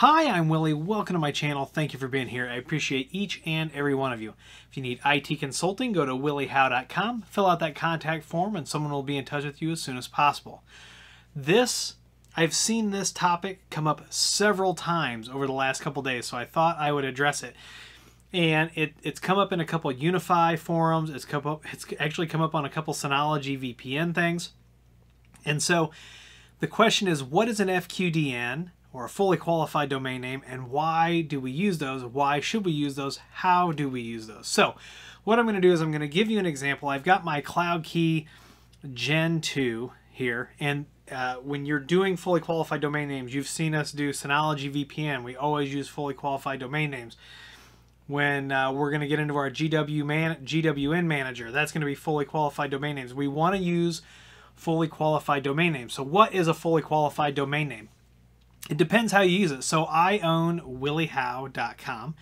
Hi, I'm Willie. Welcome to my channel. Thank you for being here. I appreciate each and every one of you. If you need IT consulting, go to williehowe.com, fill out that contact form, and someone will be in touch with you as soon as possible. This, I've seen this topic come up several times over the last couple days, so I thought I would address it. And it, it's come up in a couple UniFi forums. It's come up. It's actually come up on a couple Synology VPN things. And so, the question is, what is an FQDN? Or a fully qualified domain name and why do we use those why should we use those how do we use those so what i'm going to do is i'm going to give you an example i've got my cloud key gen 2 here and uh, when you're doing fully qualified domain names you've seen us do synology vpn we always use fully qualified domain names when uh, we're going to get into our GW man, GWN manager, that's going to be fully qualified domain names. We want to use fully qualified domain names. So what is a fully qualified domain name? It depends how you use it. So I own williehowe.com.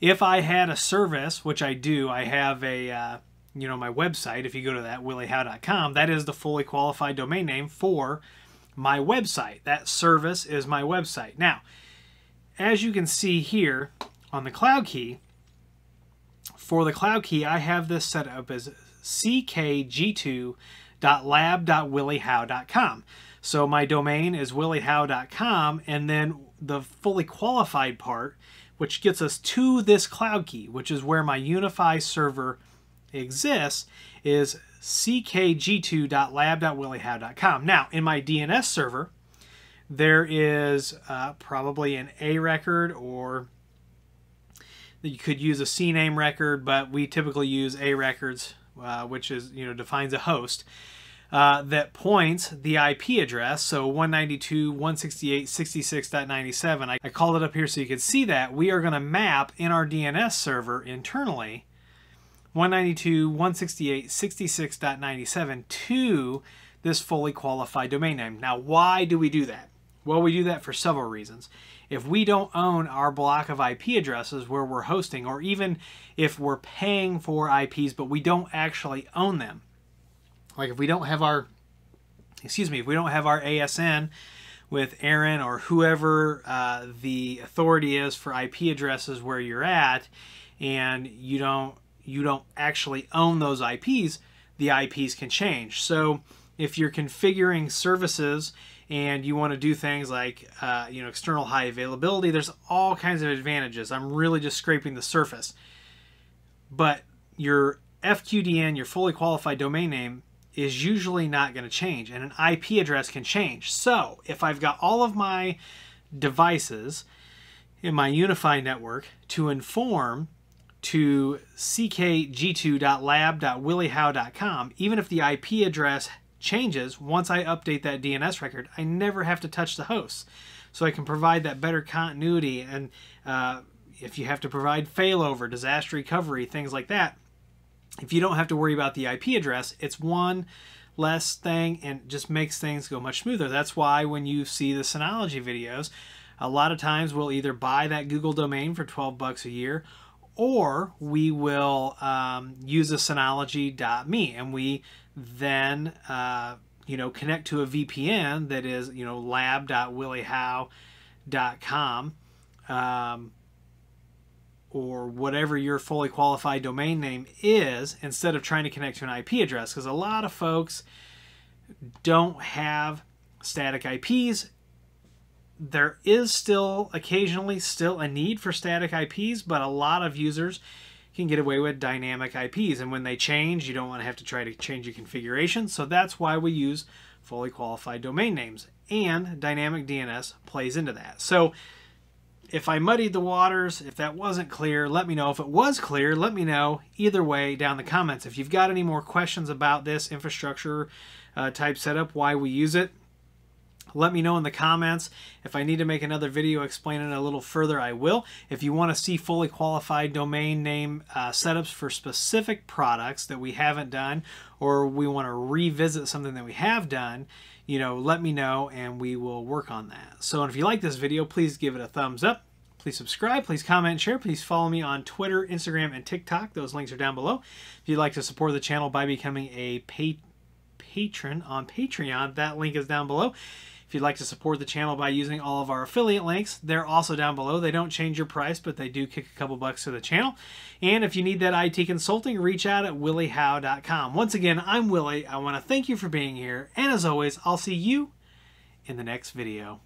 If I had a service, which I do, I have a uh, you know my website. If you go to that williehowe.com, that is the fully qualified domain name for my website. That service is my website. Now, as you can see here on the cloud key, for the cloud key, I have this set up as ckg2.lab.williehowe.com. So my domain is williehowe.com, and then the fully qualified part, which gets us to this cloud key, which is where my UniFi server exists, is ckg2.lab.williehowe.com. Now, in my DNS server, there is uh, probably an A record or you could use a CNAME record, but we typically use A records, uh, which is, you know, defines a host uh, that points the IP address, so 192.168.66.97. I, I called it up here so you could see that. We are going to map in our DNS server internally 192.168.66.97 to this fully qualified domain name. Now, why do we do that? Well, we do that for several reasons. If we don't own our block of IP addresses where we're hosting, or even if we're paying for IPs but we don't actually own them, like if we don't have our, excuse me, if we don't have our ASN with ARIN or whoever uh, the authority is for IP addresses where you're at, and you don't you don't actually own those IPs, the IPs can change. So if you're configuring services and you want to do things like uh, you know external high availability, there's all kinds of advantages. I'm really just scraping the surface, but your FQDN, your fully qualified domain name, is usually not going to change and an IP address can change. So if I've got all of my devices in my UniFi network to inform to ckg2.lab.williehowe.com, even if the IP address changes, once I update that DNS record, I never have to touch the host. So I can provide that better continuity and uh, if you have to provide failover, disaster recovery, things like that, if you don't have to worry about the IP address, it's one less thing and just makes things go much smoother. That's why when you see the Synology videos, a lot of times we'll either buy that Google domain for 12 bucks a year or we will um, use a Synology.me and we then uh, you know connect to a VPN that is you know lab.williehowe.com um, or whatever your fully qualified domain name is instead of trying to connect to an IP address because a lot of folks don't have static IPs. There is still occasionally still a need for static IPs, but a lot of users can get away with dynamic IPs. And when they change, you don't want to have to try to change your configuration. So that's why we use fully qualified domain names. And dynamic DNS plays into that. So if I muddied the waters, if that wasn't clear, let me know. If it was clear, let me know either way down the comments. If you've got any more questions about this infrastructure uh, type setup, why we use it, let me know in the comments. If I need to make another video explaining it a little further, I will. If you want to see fully qualified domain name uh, setups for specific products that we haven't done, or we want to revisit something that we have done, you know, let me know and we will work on that. So if you like this video, please give it a thumbs up. Please subscribe, please comment, share. Please follow me on Twitter, Instagram, and TikTok. Those links are down below. If you'd like to support the channel by becoming a pa patron on Patreon, that link is down below. If you'd like to support the channel by using all of our affiliate links, they're also down below. They don't change your price, but they do kick a couple bucks to the channel. And if you need that IT consulting, reach out at williehowe.com. Once again, I'm Willie. I want to thank you for being here. And as always, I'll see you in the next video.